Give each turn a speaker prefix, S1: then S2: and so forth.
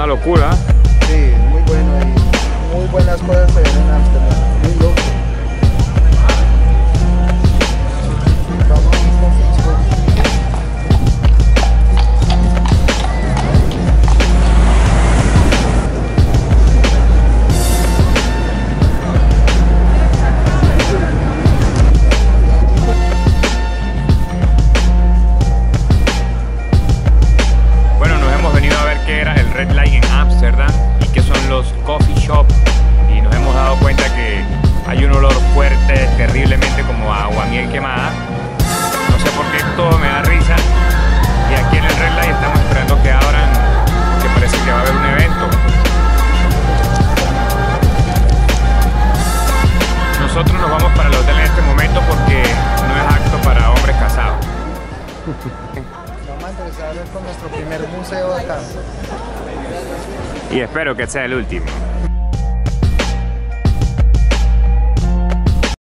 S1: Una locura. Los coffee shop y nos hemos dado cuenta que hay un olor fuerte, terriblemente como a aguamiel quemada. No sé por qué todo me da risa y aquí en el Red Light estamos esperando que abran, que parece que va a haber un evento. Nosotros nos vamos para el hotel en este momento porque no es apto para hombres casados.
S2: Empezar con nuestro primer museo acá.
S1: Y espero que sea el último.